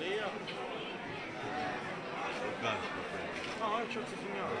lija. Kaži. Aha, čo ti zmijala.